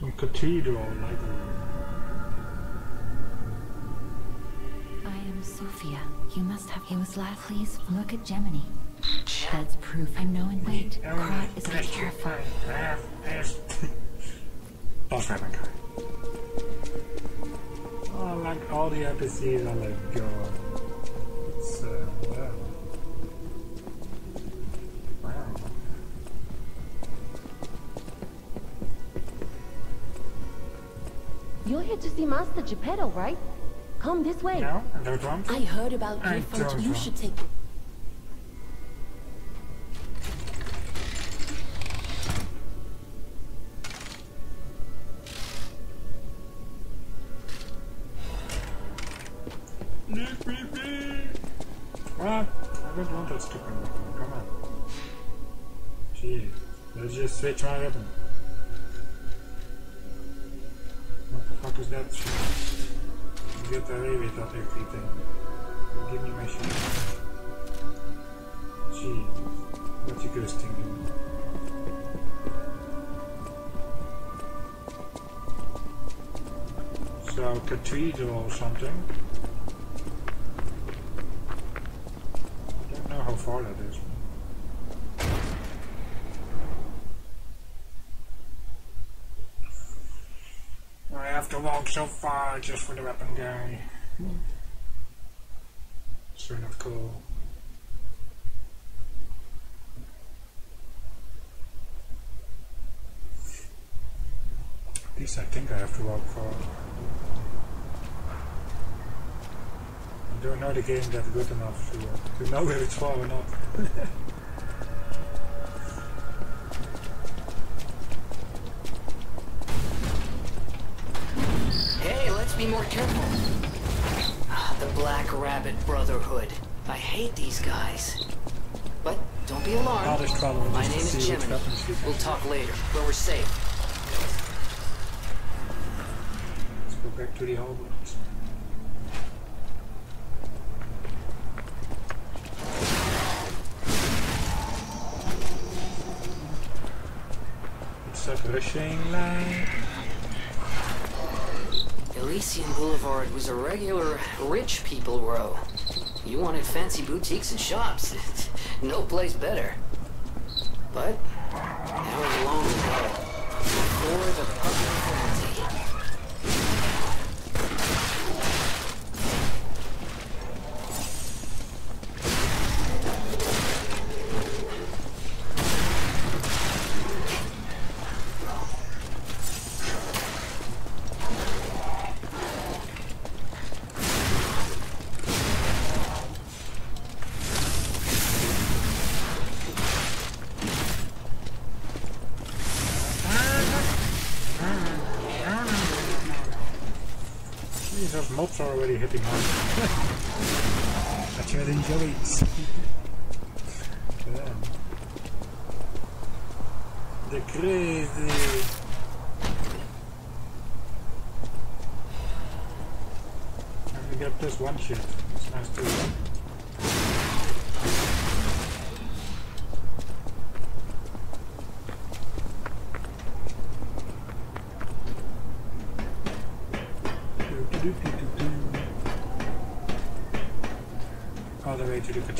Some cathedral library. I am Sophia. You must have. He was last. Please look at Gemini. That's proof. I know and wait. Krat is be careful. Boss guy. Oh, like all the NPCs are like, God. You're here to see Master Geppetto, right? Come this way. No, I don't want to. I heard about I Clifford. You want should take. Leave me be! What? I don't want that stupid weapon. Come on. Gee, let's just switch my cathedral or something? I don't know how far that is. I have to walk so far just for the weapon guy. Sure not cool. At least I think I have to walk far. I don't know the game that good enough to, to know where it's far or not. Hey, let's be more careful. Ah, the Black Rabbit Brotherhood. I hate these guys. But don't be alarmed. Trouble My name is see which Gemini. weapons you We'll talk later, where we're safe. Let's go back to the Hogwarts. Elysian Boulevard was a regular rich people row. You wanted fancy boutiques and shops. no place better. But that was long ago. Before the mobs are already hitting hard. I should enjoy it. Damn. The crazy. And we get plus one shit. It's nice too. All the way to the cathedral. Oh, what the fuck? This shit. I hate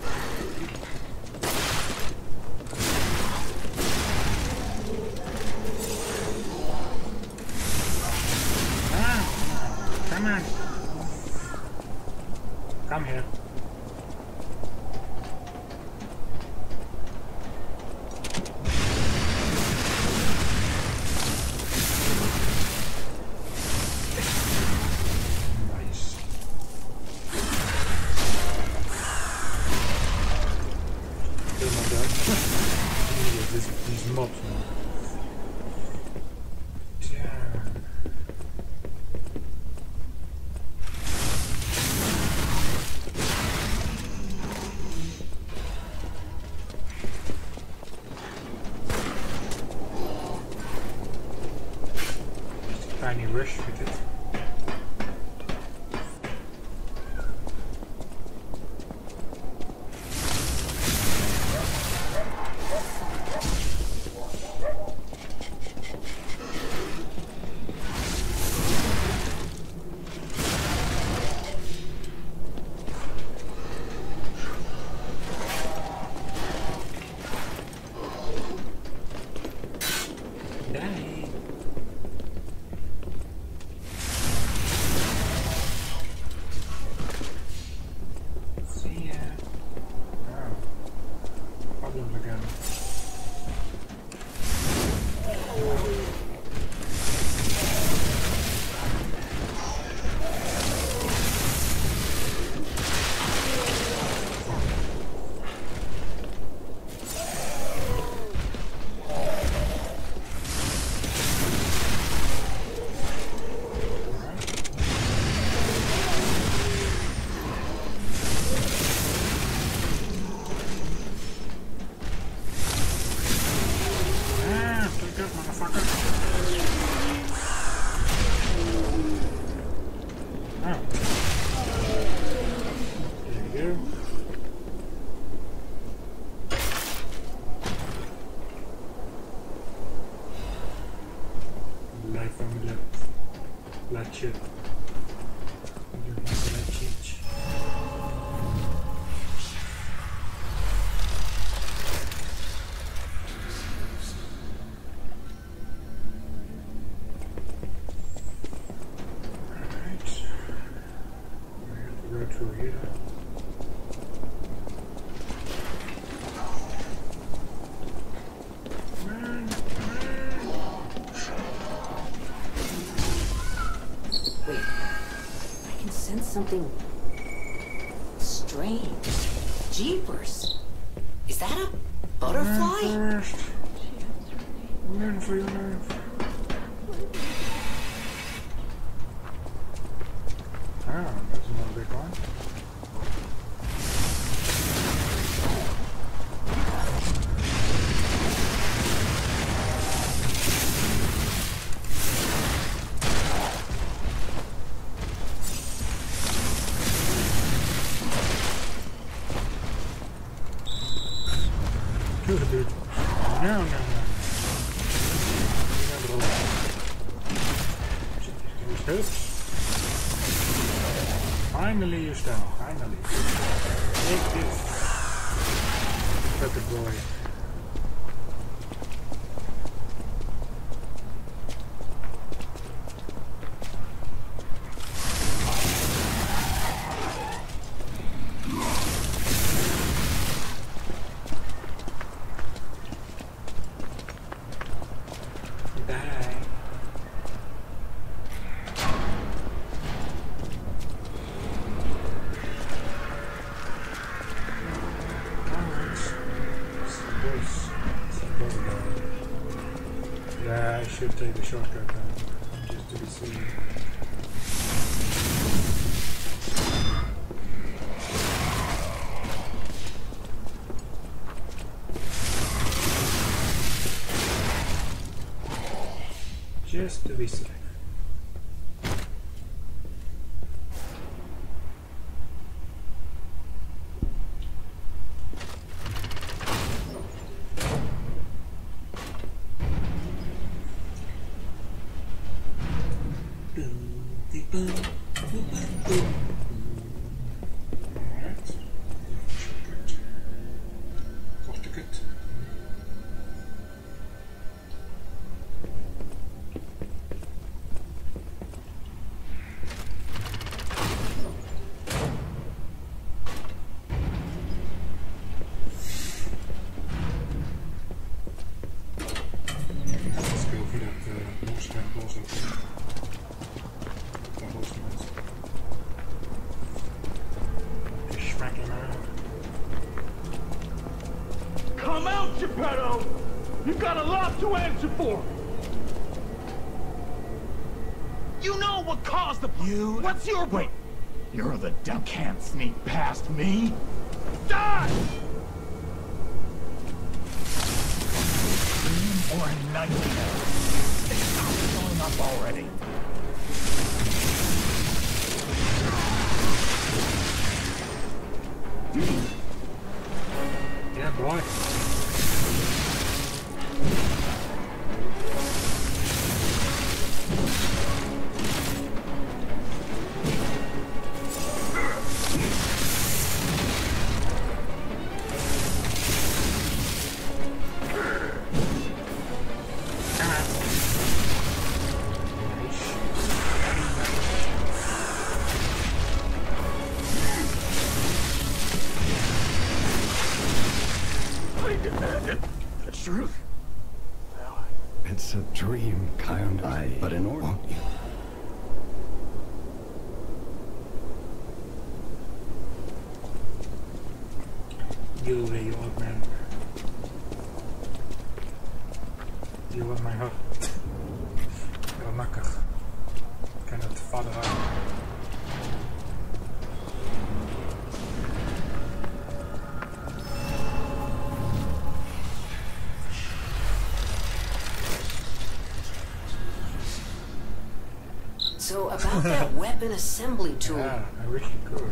Come here. não tem Yeah, I should take the shortcut. least pedo! You've got a lot to answer for! You know what caused the... You... What's your... Wait! You're the dumb... You can't sneak past me! Die! So about that weapon assembly tool. Yeah, you could.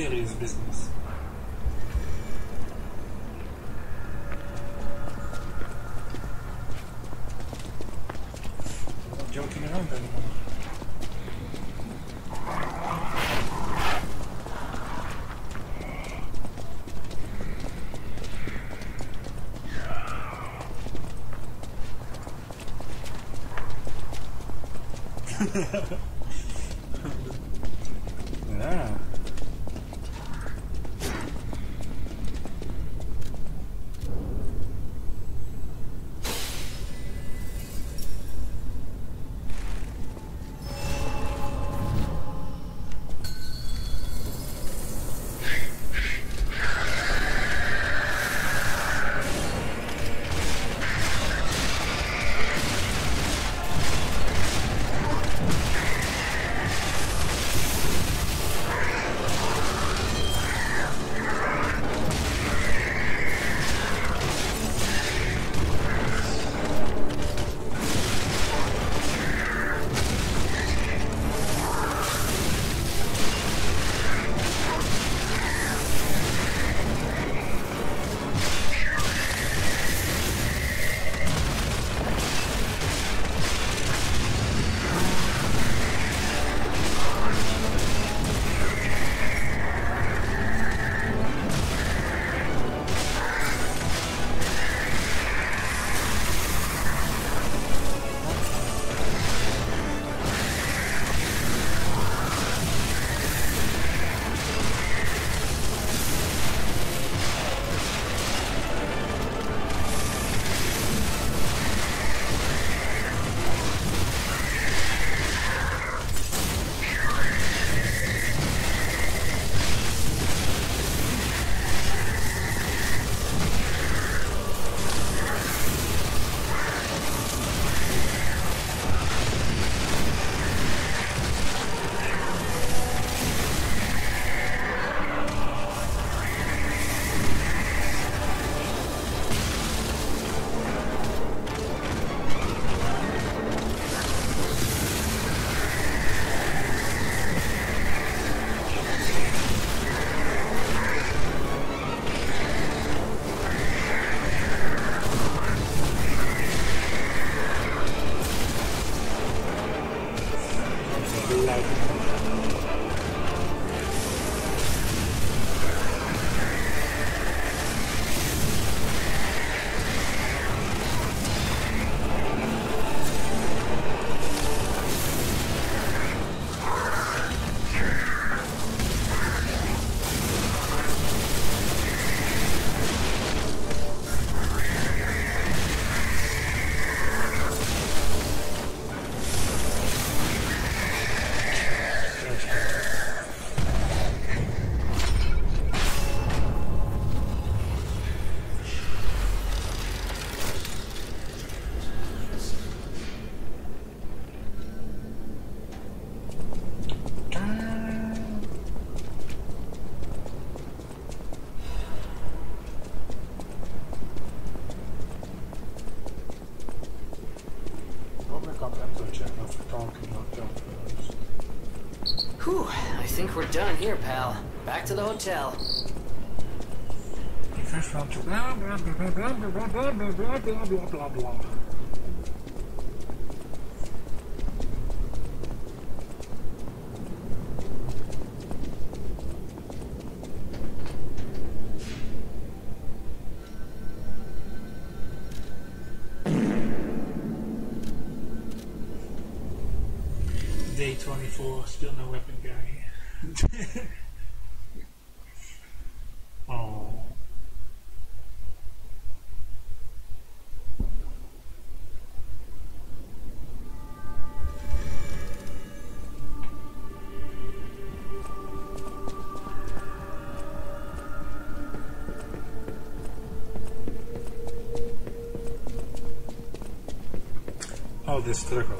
serious business. I'm not joking around anymore. Ha ha ha. think we're done here, pal. Back to the hotel. Day 24, still no weapon guy. oh. Oh, this circle,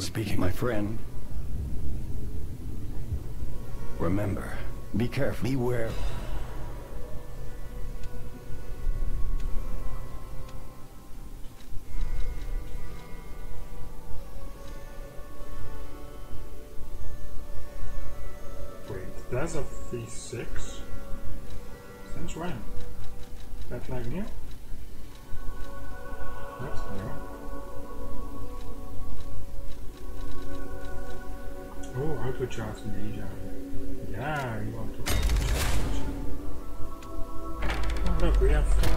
speaking, my friend. Remember, be careful, beware. Wait, that's a V6? Since when? That like new? Yeah, you want to. Oh, look, we have uh,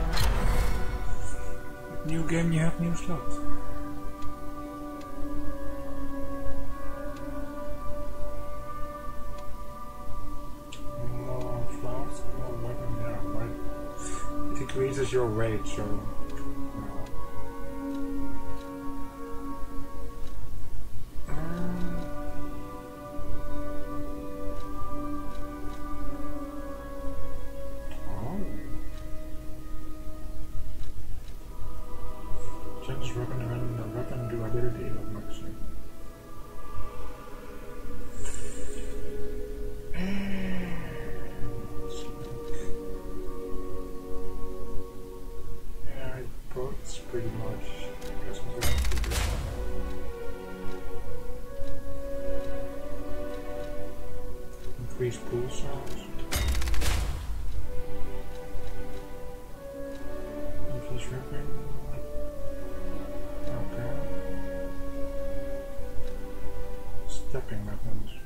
new game. You have new slots. More flask, more weapon, yeah, but it increases your weight, so. pretty much Increase pool size. Increase river. Okay. Stepping weapons.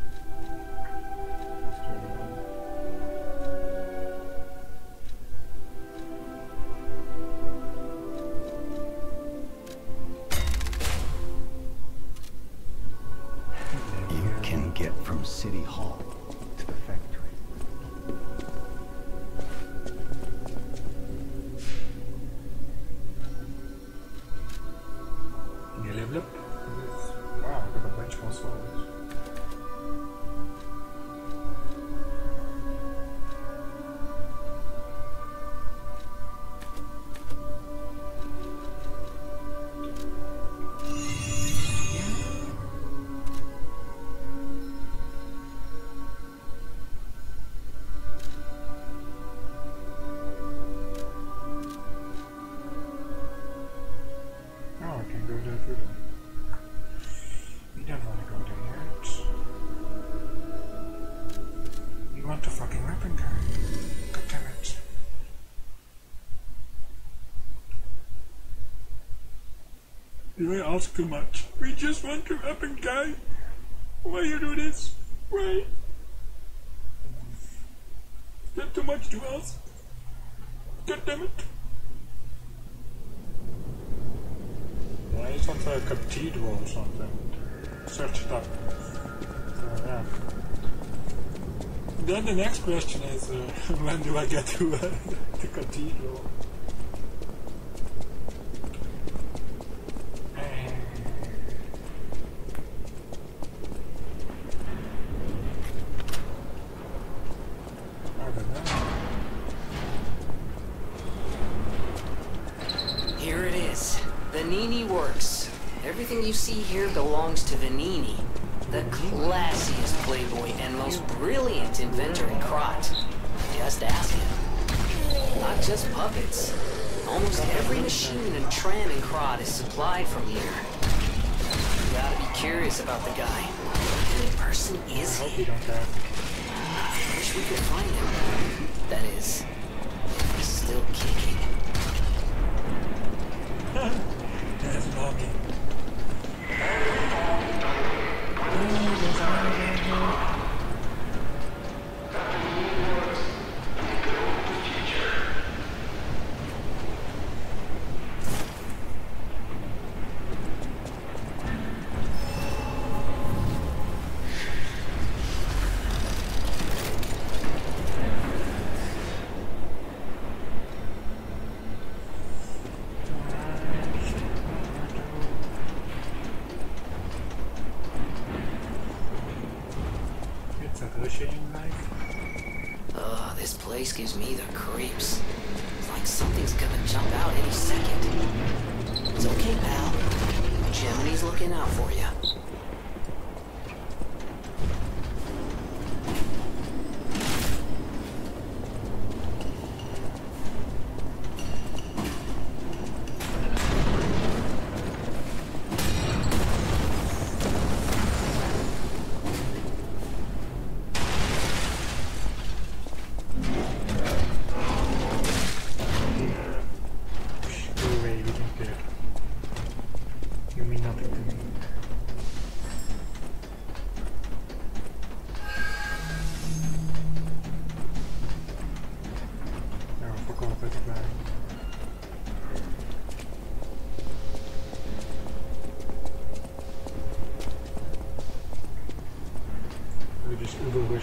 You may ask too much. We just want the weapon guy. Why you do this? Why? Is that too much to ask? God damn it. Yeah, it's on a cathedral or something. Search it up. So, yeah. Then the next question is, uh, when do I get to uh, the cathedral? Eh. I don't know. Here it is. Venigni Works. Everything you see here belongs to Venigni. the classiest playboy and most brilliant inventor in Krat. Just ask him. Not just puppets. Almost every machine and tram in Krat is supplied from here. You gotta be curious about the guy. What kind of person is I hope he? die. Wish we could find him. That is, he's still kicking. That's mommy. It's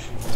just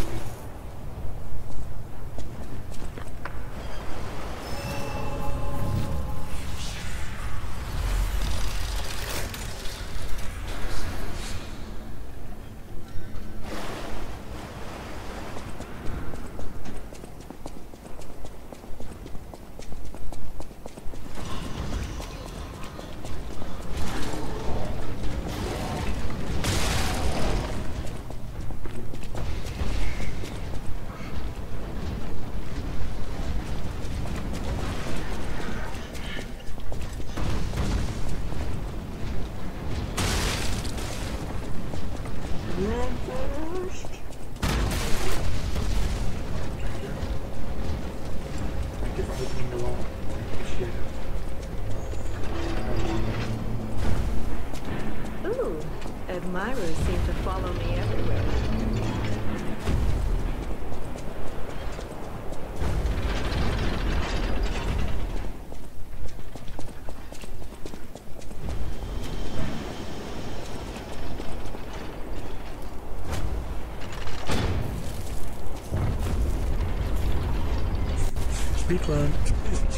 Speed run.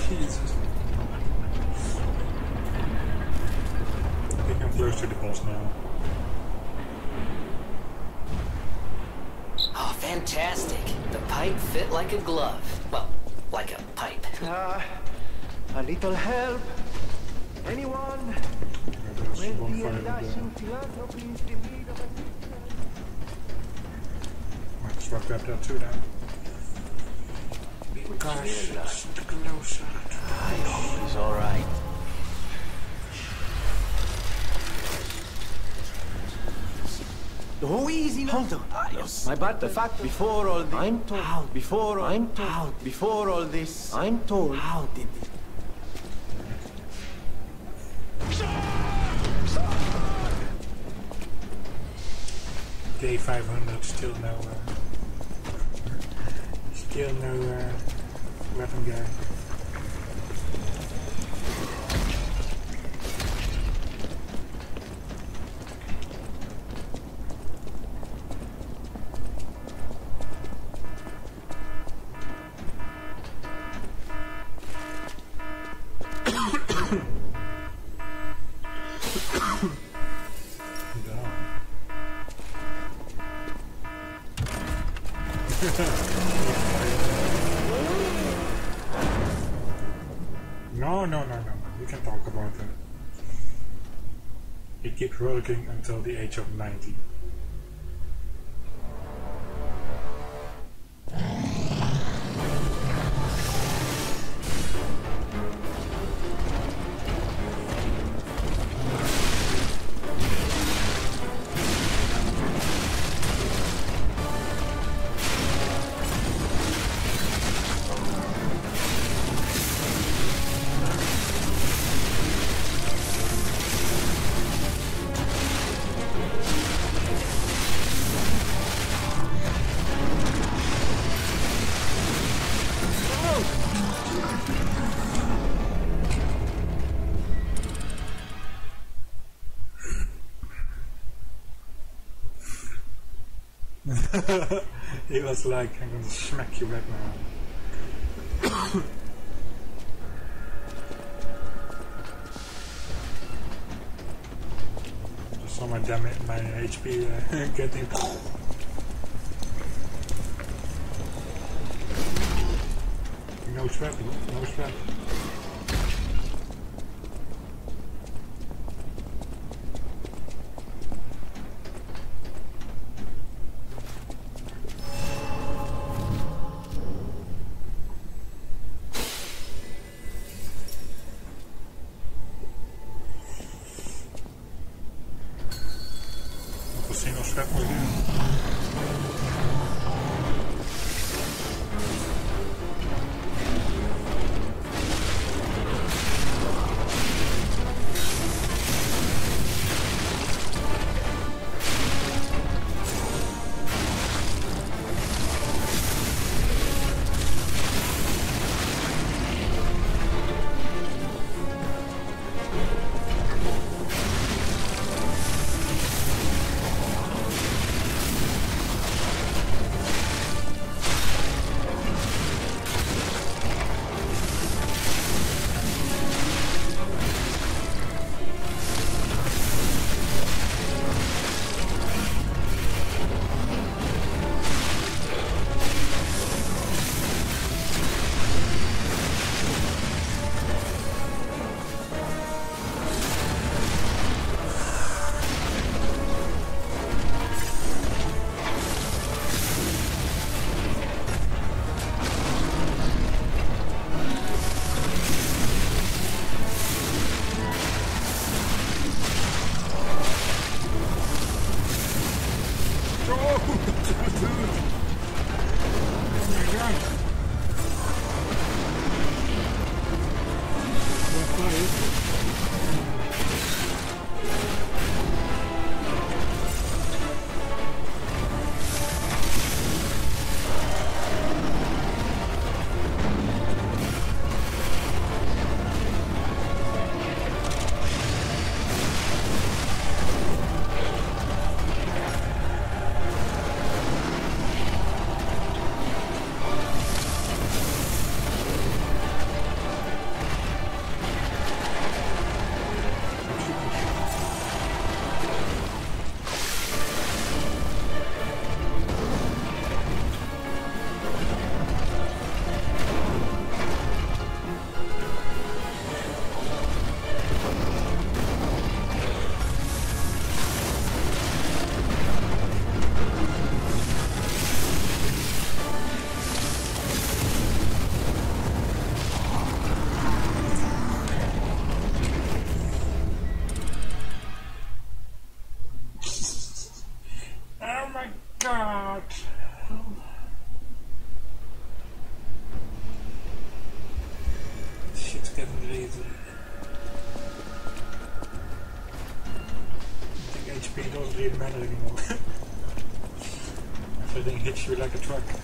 Jesus. I think I'm close to the boss now. Oh, fantastic. The pipe fit like a glove. Well, like a pipe. Ah, a little help. Anyone? There's With one the fire dashing there. philanthropies in need of assistance. Might just walk up that too then. Gosh, it's closer. It's all right. Easy. Hold on. Adios. My bad. The fact before all this. I'm told. How? Before I'm told. How? Before all this. I'm told. How did this? Day 500, still no, uh, still no uh, weapon guy. Until the age of 90. he was like, I'm gonna smack you right now. Just saw my damage, my HP uh, getting. No trap, no trap. Really matter anymore. Everything hits you like a truck.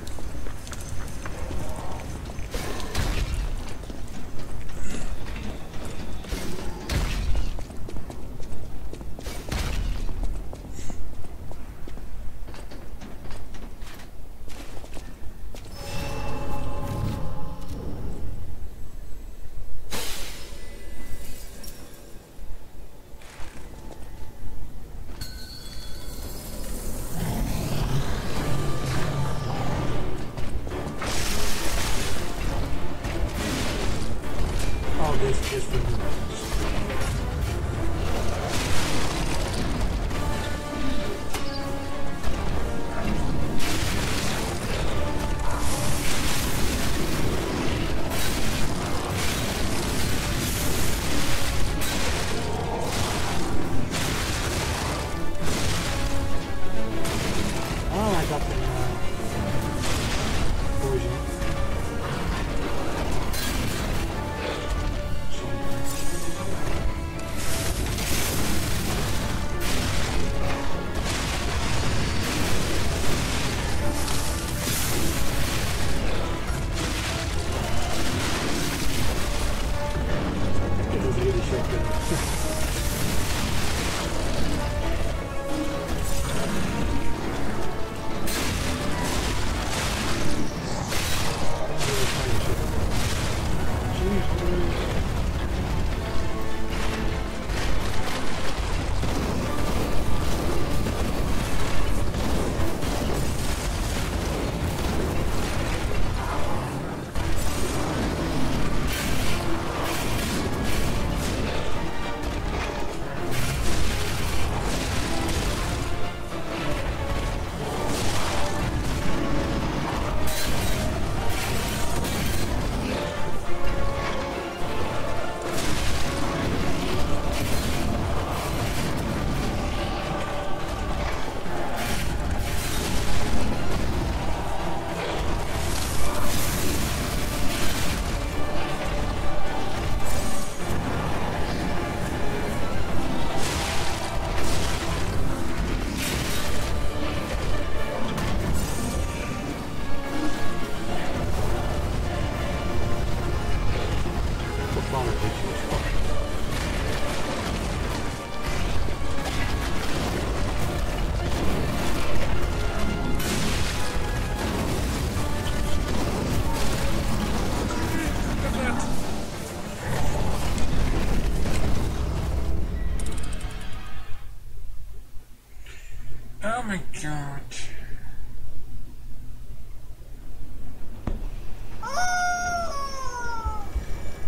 My god.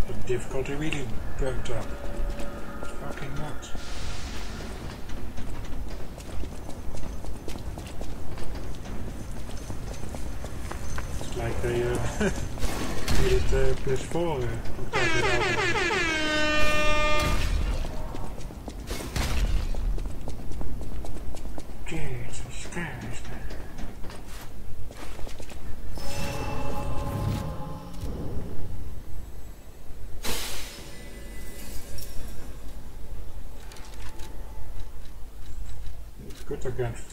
The difficulty really bumped up. Fucking nuts. Like they uh, needed uh, PS4 uh, It's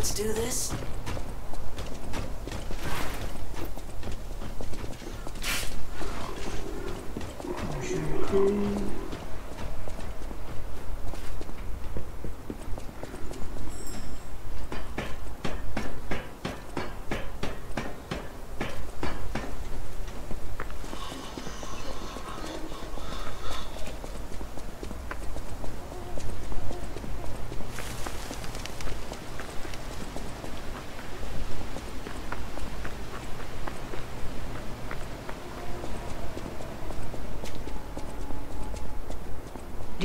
puppets do this?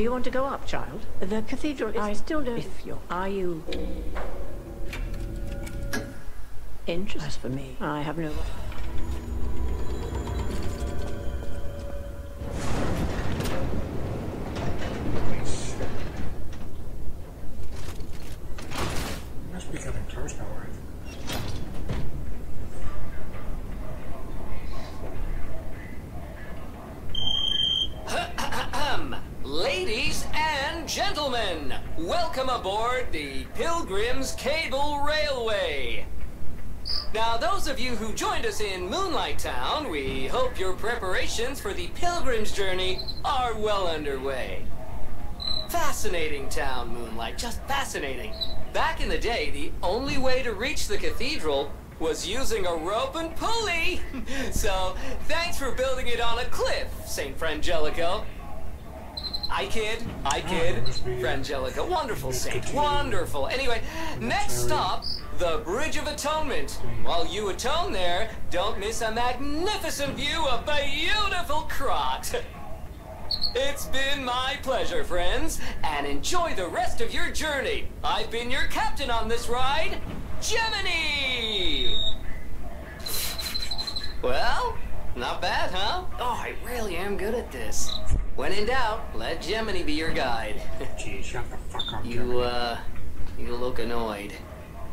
You want to go up, child? The cathedral is... I still don't... If you're... Are you... Interest for me? I have no... Must be getting close now, right? Welcome aboard the Pilgrim's Cable Railway. Now, those of you who joined us in Moonlight Town, we hope your preparations for the Pilgrim's journey are well underway. Fascinating town, Moonlight, just fascinating. Back in the day, the only way to reach the cathedral was using a rope and pulley. so, thanks for building it on a cliff, St. Frangelico. I kid, I kid, Frangelico. Wonderful saint, wonderful. Anyway, next stop, the Bridge of Atonement. While you atone there, don't miss a magnificent view of beautiful Krat. It's been my pleasure, friends, and enjoy the rest of your journey. I've been your captain on this ride, Gemini! Well, not bad, huh? Oh, I really am good at this. When in doubt, let Gemini be your guide. Gee, shut the fuck up. you, uh, you look annoyed.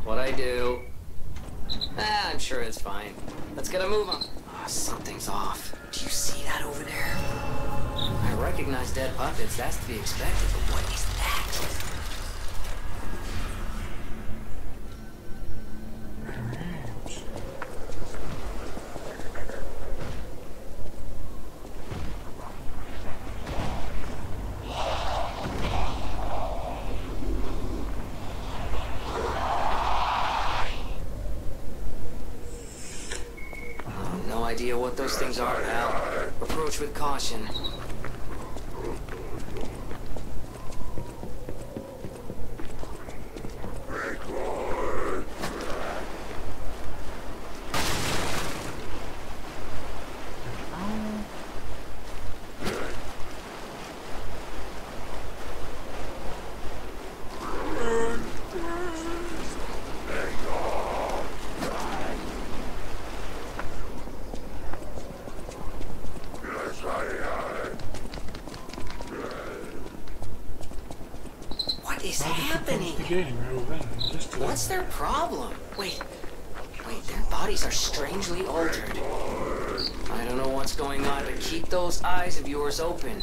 What I do? Ah, I'm sure it's fine. Let's get a move on. Oh, something's off. Do you see that over there? I recognize dead puppets. That's to be expected, but what is that? Caution. What is rather than just What's their problem? Wait, wait, their bodies are strangely altered. I don't know what's going on, but keep those eyes of yours open.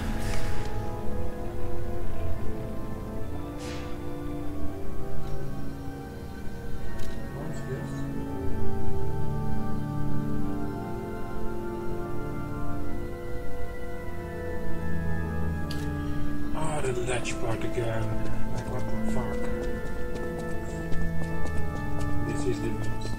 Ledge part again. Like, what the fuck? This is the best.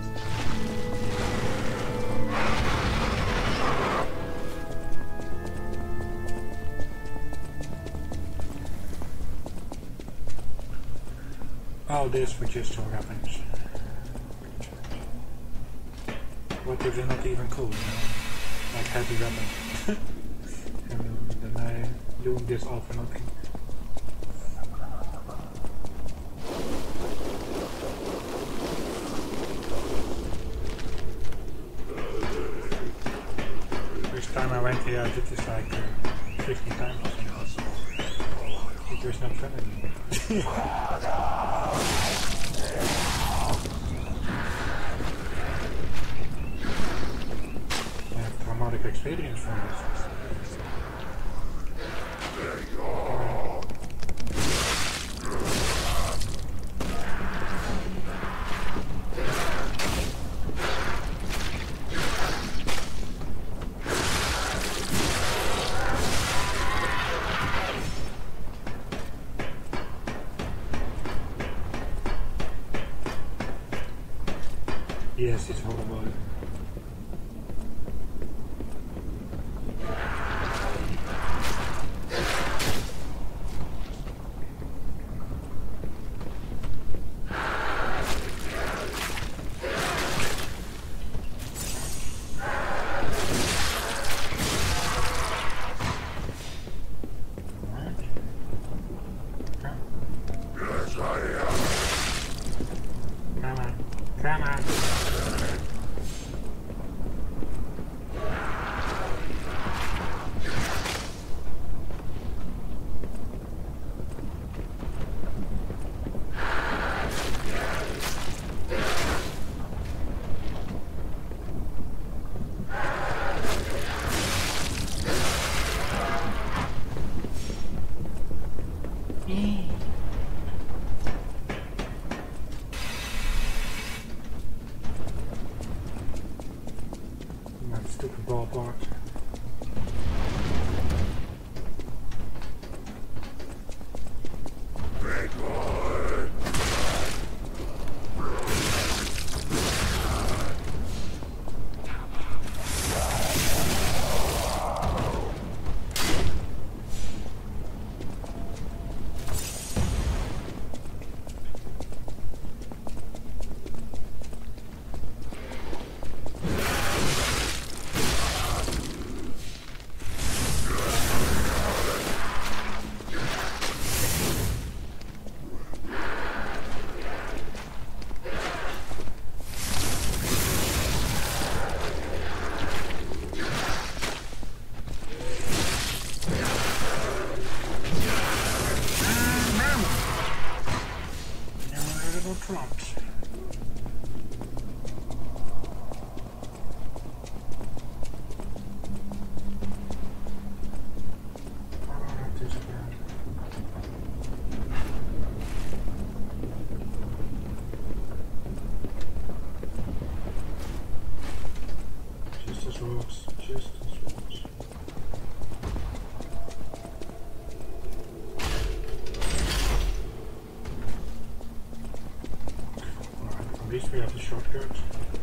All this for just two weapons. What if they're not even cool, you know? Like heavy weapons. and then I doing this all for nothing. Just as works. Alright, at least we have the shortcut.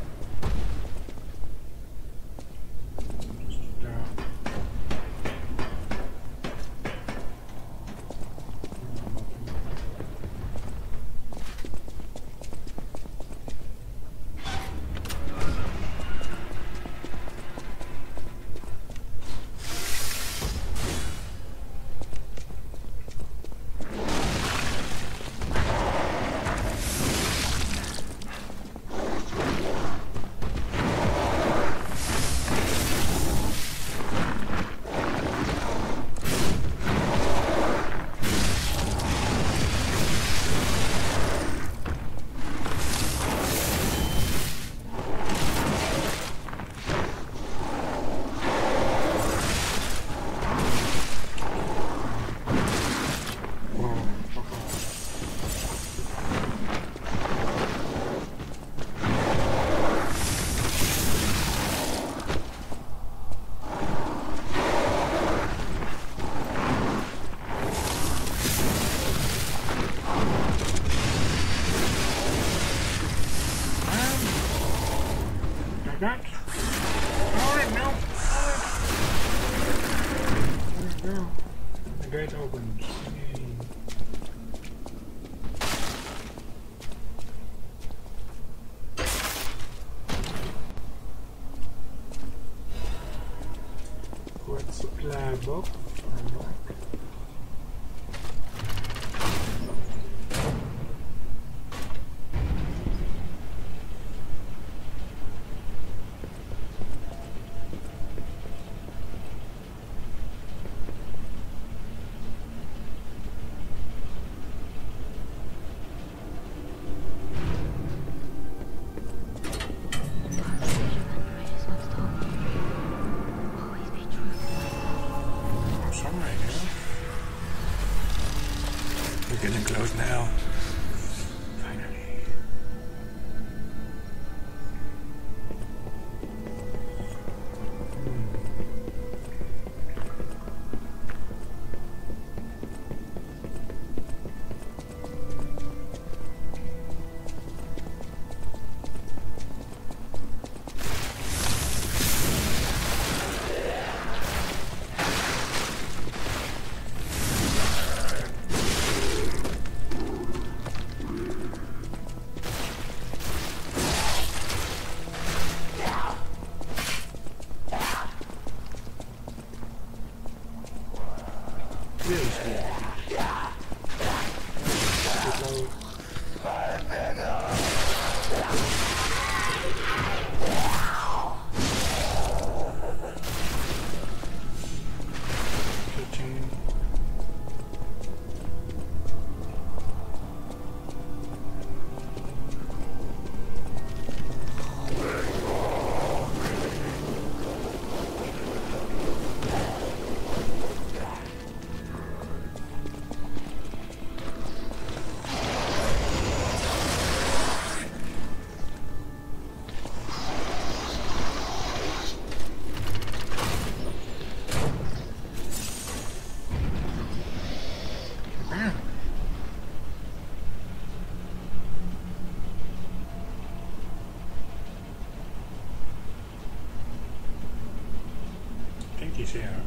I think he's here.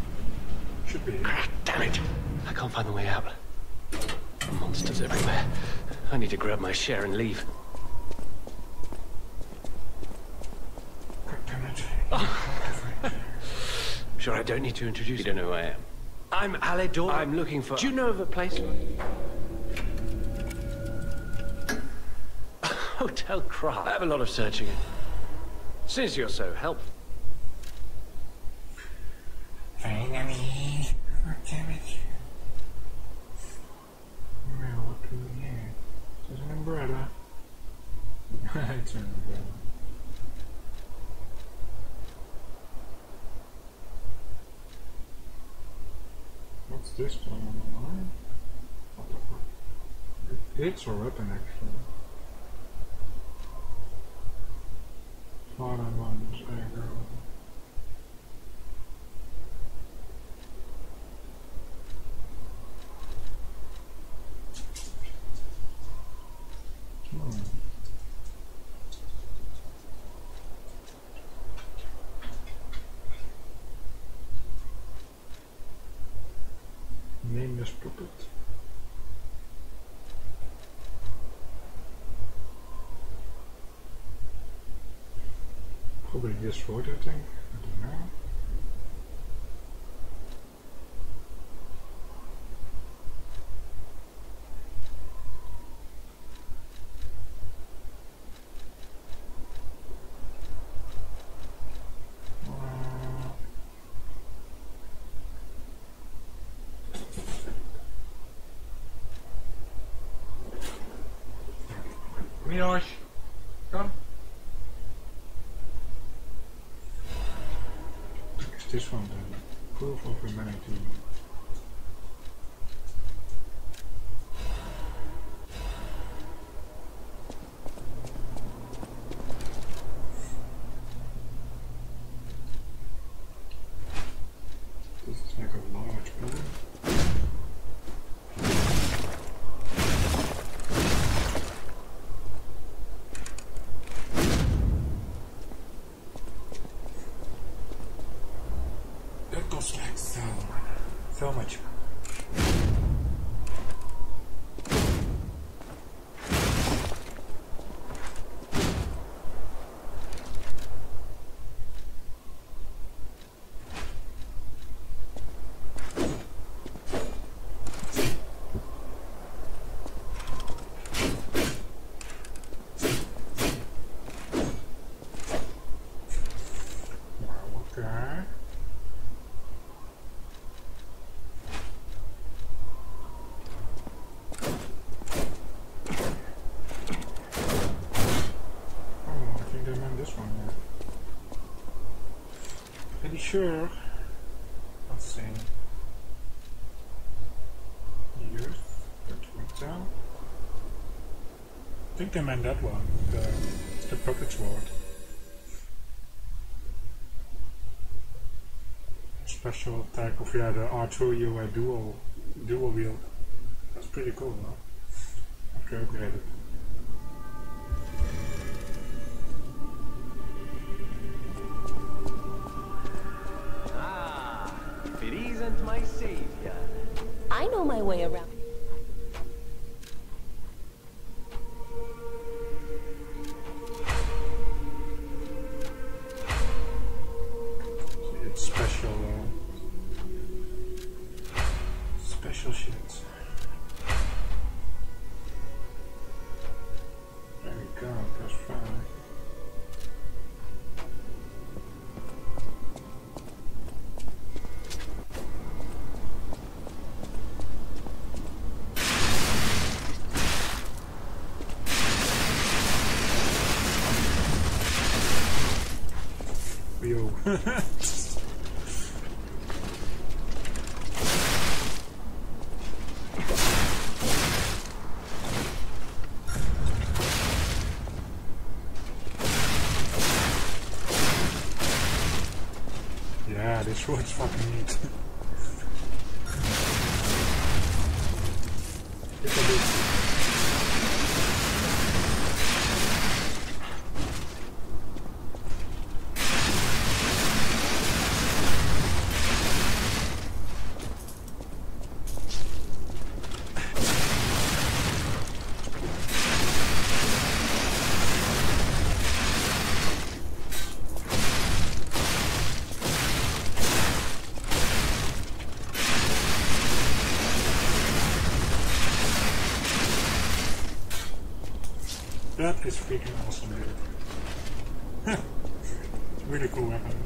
Should be. Damn it! I can't find the way out. Monsters everywhere. I need to grab my share and leave. God damn it. Ah. Sure, I don't need to introduce you. don't know who I am. I'm Alidoro. I'm looking for... Do you know of a place? Hotel Krat. I have a lot of searching. Since you're so helpful. Finally. God damn it. Now, what do we have? There's an What's this one on the line? What the fuck? It's a weapon, actually. Father one's aggro. Probably destroyed, I think. I don't know. Uh, Miloš, come. Is this one then? Proof of humanity. This is like a large building. So much. Wow, okay. Oh, I think I meant this one, yeah. Pretty sure. Let's see. Years, that out. I think I meant that one, the, the pocket sword. Special attack of yeah, the R2 you uh, dual dual wield. That's pretty cool, no? After upgraded. This sword's fucking neat. Look at this. That is freaking awesome, dude. really cool weapon.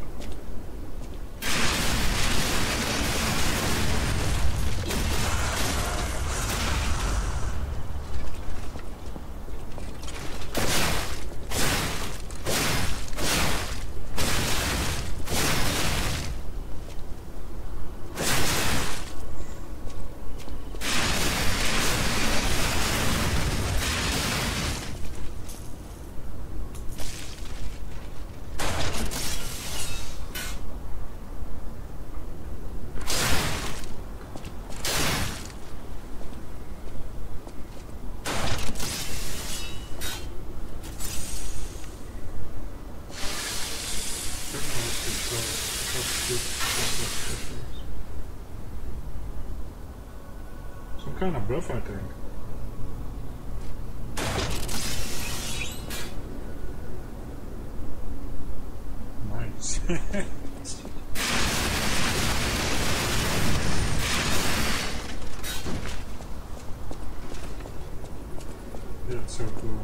Some kind of buff, I think. Nice. That's so cool.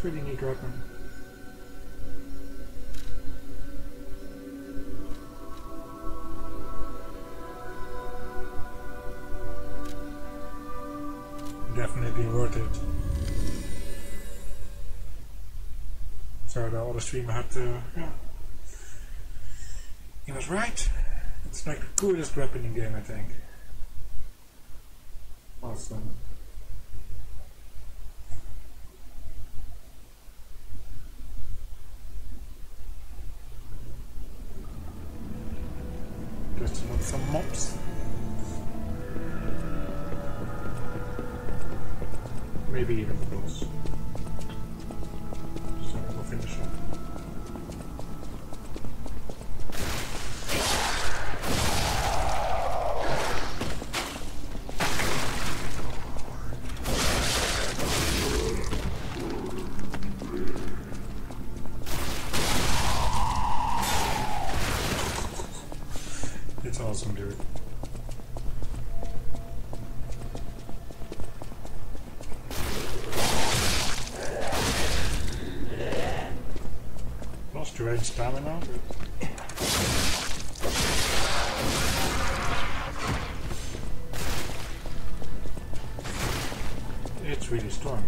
Pretty neat weapon. Definitely worth it. So the other streamer had to, yeah. He was right. It's like the coolest weapon in game, I think. Awesome. Stamina. It's really strong.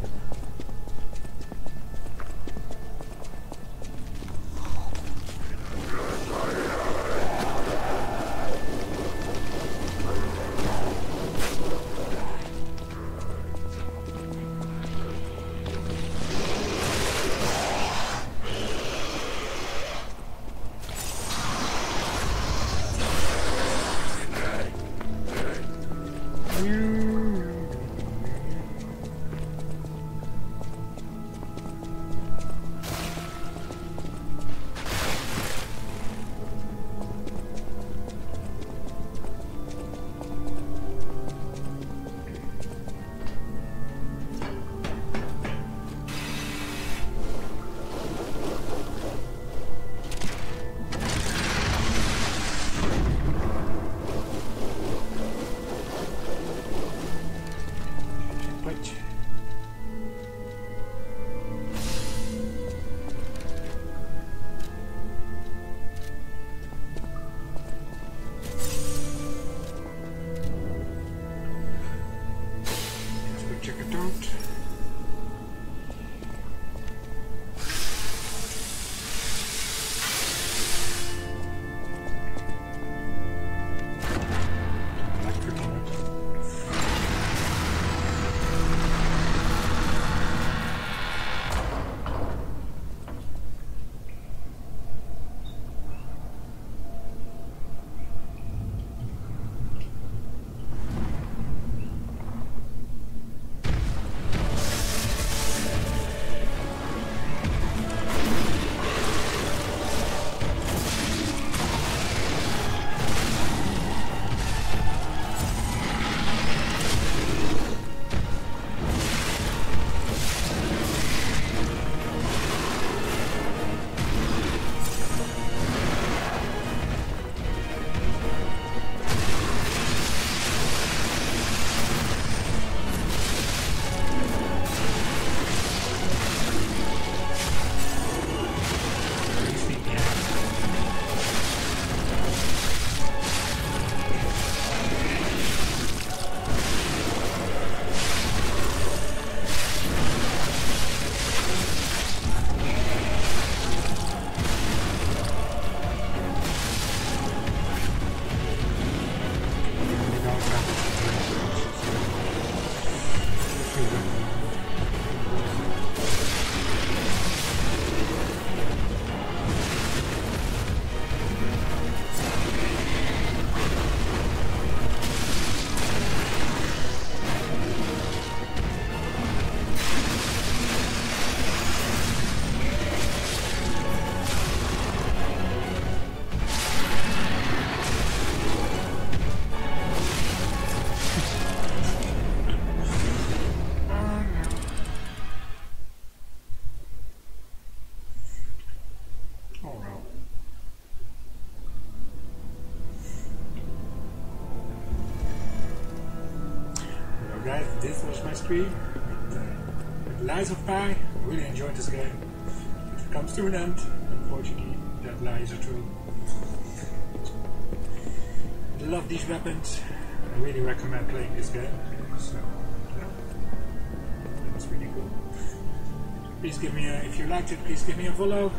My stream with, Lies of P. Really enjoyed this game. It comes to an end, unfortunately. That lies are true. Love these weapons. I really recommend playing this game. So, yeah. It's really cool. Please give me a, if you liked it, please give me a follow.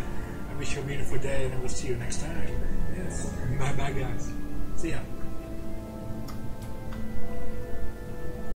I wish you a beautiful day and I will see you next time. Yes. Bye bye guys.